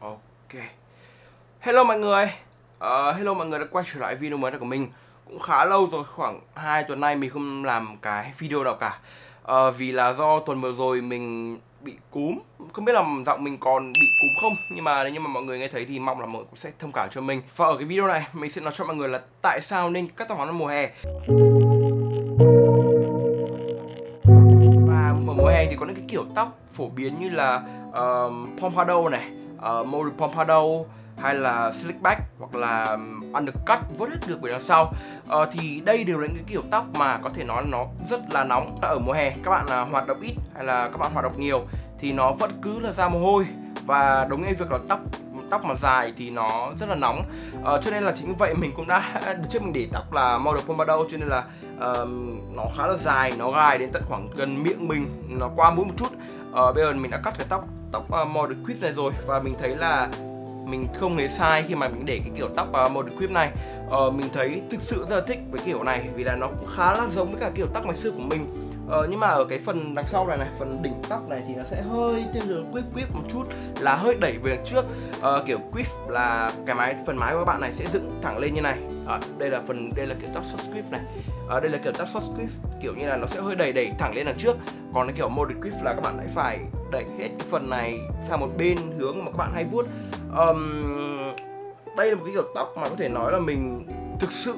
Ok. Hello mọi người. Uh, Hello mọi người đã quay trở lại video mới của mình. Cũng khá lâu rồi, khoảng 2 tuần nay mình không làm cái video nào cả. Uh, Vì là do tuần vừa rồi mình bị cúm. Không biết là giọng mình còn bị cúm không? Nhưng mà nếu như mà mọi người nghe thấy thì mong là mọi người cũng sẽ thông cảm cho mình. Và ở cái video này mình sẽ nói cho mọi người là tại sao nên cắt tóc ngắn vào mùa hè. Và mùa hè thì có những cái kiểu tóc phổ biến như là ờ, uh, pompadour này uh, Mori pompadour hay là slick back hoặc là undercut vớt hết được về đằng sau. Uh, thì đây đều là những cái kiểu tóc mà có thể nói nó rất là nóng ở mùa hè. Các bạn là hoạt động ít hay là các bạn hoạt động nhiều thì nó vẫn cứ là ra mồ hôi. Và đúng như việc là tóc tóc mà dài thì nó rất là nóng. Uh, cho nên là chính vậy mình cũng đã trước mình để tóc là model pompadour cho nên là uh, nó khá là dài nó gai đến tận khoảng gần miệng mình nó qua mũi một chút uh, bây giờ mình đã cắt cái tóc tóc ờ, uh, model quip này rồi và mình thấy là mình không hề sai khi mà mình để cái kiểu tóc ờ, uh, model quip này. Uh, mình thấy thực sự rất là thích với kiểu này vì là nó cũng khá là giống với cả kiểu tóc ngày xưa của mình. Ờ, nhưng mà ở cái phần đằng sau này này phần đỉnh tóc này thì nó sẽ hơi thiên hướng quip quip một chút là hơi đẩy về trước. Ờ, kiểu quip là cái máy phần mái của các bạn này sẽ dựng thẳng lên như này. Ờ, đây là phần đây là kiểu tóc short quip này. Ở đây là kiểu tóc short quip kiểu như là nó sẽ hơi đẩy đẩy thẳng lên đằng trước. Còn cái kiểu modern quip là các bạn lại phải đẩy hết cái phần này sang một bên hướng mà các bạn hay vuốt. Um, đây là một cái kiểu tóc mà có thể nói là mình thực sự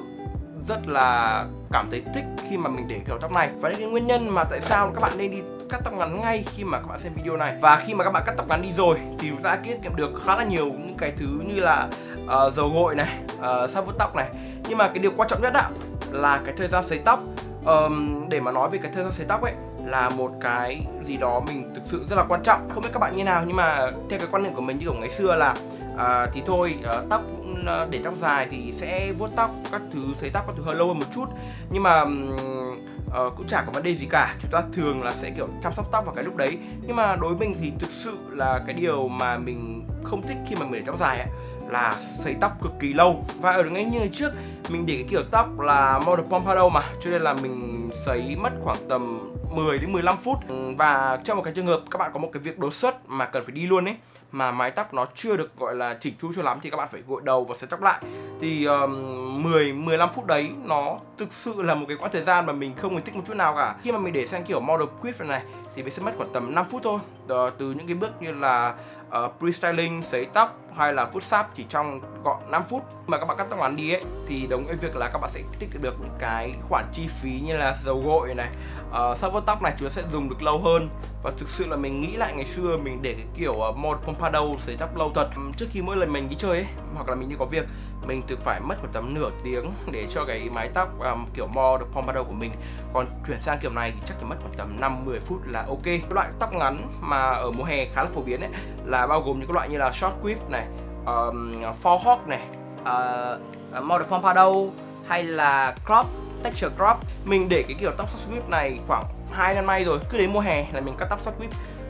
rất là cảm thấy thích khi mà mình để kiểu tóc này. Và những cái nguyên nhân mà tại sao các bạn nên đi cắt tóc ngắn ngay khi mà các bạn xem video này. Và khi mà các bạn cắt tóc ngắn đi rồi thì chúng ta tiết kiệm được khá là nhiều những cái thứ như là uh, dầu gội này ờ, uh, sáp vuốt tóc này. Nhưng mà cái điều quan trọng nhất ạ là cái thời gian sấy tóc. Um, để mà nói về cái thời gian sấy tóc ấy là một cái gì đó mình thực sự rất là quan trọng. Không biết các bạn như nào nhưng mà theo cái quan niệm của mình như kiểu ngày xưa là à, thì thôi à, tóc ờ, để tóc dài thì sẽ vuốt tóc các thứ sấy tóc các thứ hơi lâu hơn một chút. Nhưng mà uh, cũng chả có vấn đề gì cả. Chúng ta thường là sẽ kiểu chăm sóc tóc vào cái lúc đấy. Nhưng mà đối với mình thì thực sự là cái điều mà mình không thích khi mà mình để tóc dài ấy là sấy tóc cực kỳ lâu. Và ở ngay như trước mình để cái kiểu tóc là model pompadour mà cho nên là mình sấy mất khoảng tầm 10 đến 15 phút. Ừ, và trong một cái trường hợp các bạn có một cái việc đột xuất mà cần phải đi luôn ấy mà mái tóc nó chưa được gọi là chỉnh chu cho lắm thì các bạn phải gội đầu và sấy tóc lại. Thì um, 10 15 phút đấy nó thực sự là một cái quãng thời gian mà mình không hề thích một chút nào cả. Khi mà mình để sang kiểu model quick này thì mình sẽ mất khoảng tầm 5 phút thôi. Ờ, từ những cái bước như là uh, pre-styling, sấy tóc hay là foot sáp chỉ trong gọn 5 phút mà các bạn cắt tóc ngắn đi ấy thì đồng với việc là các bạn sẽ tiết kiệm được những cái khoản chi phí như là dầu gội này ờ, uh, sáp vuốt tóc này chúng sẽ dùng được lâu hơn. Và thực sự là mình nghĩ lại ngày xưa mình để cái kiểu ờ, uh, mod pompadour sấy tóc lâu thật trước khi mỗi lần mình đi chơi ấy hoặc là mình đi có việc mình từ phải mất khoảng tầm nửa tiếng để cho cái mái tóc um, kiểu mod pompadour của mình. Còn chuyển sang kiểu này thì chắc chỉ mất khoảng tầm 5 10 phút là ok. Loại tóc ngắn mà ở mùa hè khá là phổ biến ấy là bao gồm những cái loại như là short quip này um, four hawk này. Uh, Model pompadour hay là crop texture crop? Mình để cái kiểu tóc short quip này khoảng 2 năm nay rồi cứ đến mùa hè là mình cắt tóc short quip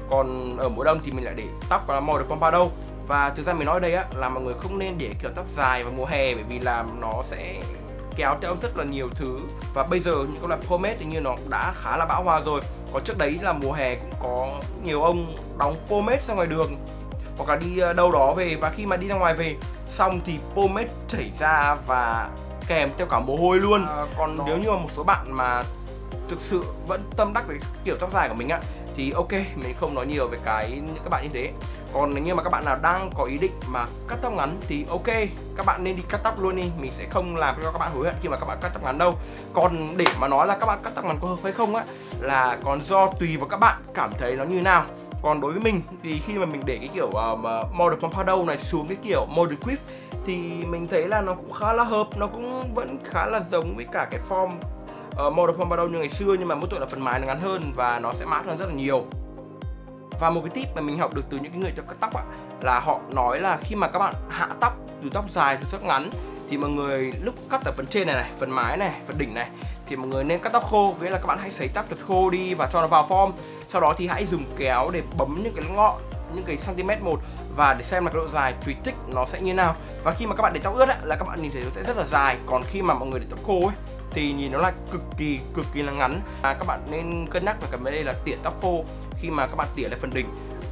còn ở mùa đông thì mình lại để tóc là Model pompadour và thực ra mình nói đây á là mọi người không nên để kiểu tóc dài vào mùa hè bởi vì là nó sẽ kéo theo rất là nhiều thứ. Và bây giờ những con loại pomade thì như nó đã khá là bão hòa rồi. Còn trước đấy là mùa hè cũng có nhiều ông đóng pomade ra ngoài đường hoặc là đi ờ, đâu đó về. Và khi mà đi ra ngoài về xong thì pomade chảy ra và kèm theo cả mồ hôi luôn. À, còn nếu như mà một số bạn mà thực sự vẫn tâm đắc với kiểu tóc dài của mình á thì ok mình không nói nhiều về cái những các bạn như thế. Còn nếu như mà các bạn nào đang có ý định mà cắt tóc ngắn thì ok các bạn nên đi cắt tóc luôn đi. Mình sẽ không làm cho các bạn hối hận khi mà các bạn cắt tóc ngắn đâu. Còn để mà nói là các bạn cắt tóc ngắn có hợp hay không á là còn do tùy vào các bạn cảm thấy nó như nào còn đối với mình thì khi mà mình để cái kiểu ờ, uh, model pompadour này xuống cái kiểu model quip thì mình thấy là nó cũng khá là hợp nó cũng vẫn khá là giống với cả cái form ờ, uh, model pompadour như ngày xưa nhưng mà mỗi tội là phần mái nó ngắn hơn và nó sẽ mát hơn rất là nhiều. Và một cái tip mà mình học được từ những cái người cho cắt tóc ạ là họ nói là khi mà các bạn hạ tóc từ tóc dài từ tóc ngắn thì mọi người lúc cắt ở phần trên này này phần mái này phần đỉnh này thì mọi người nên cắt tóc khô nghĩa là các bạn hãy sấy tóc thật khô đi và cho nó vào form sau đó thì hãy dùng kéo để bấm những cái ngọn những cái cm một và để xem là cái độ dài tùy thích nó sẽ như nào. Và khi mà các bạn để tóc ướt á, là các bạn nhìn thấy nó sẽ rất là dài. Còn khi mà mọi người để tóc khô ấy thì nhìn nó là cực kỳ cực kỳ là ngắn. À, các bạn nên cân nhắc về cái vấn đề là tỉa tóc khô khi mà các bạn tỉa lại phần đỉnh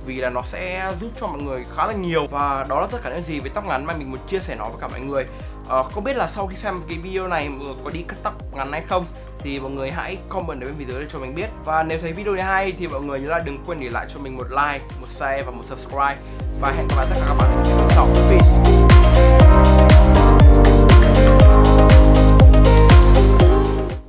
vì là nó sẽ giúp cho mọi người khá là nhiều. Và đó là tất cả những gì về tóc ngắn mà mình muốn chia sẻ nó với cả mọi người. Ờ, không biết là sau khi xem cái video này mọi có đi cắt tóc ngắn hay không thì mọi người hãy comment ở bên phía dưới để cho mình biết. Và nếu thấy video này hay thì mọi người nhớ là đừng quên để lại cho mình một like một share và một subscribe. Và hẹn gặp lại tất cả các bạn trong video sau. Peace.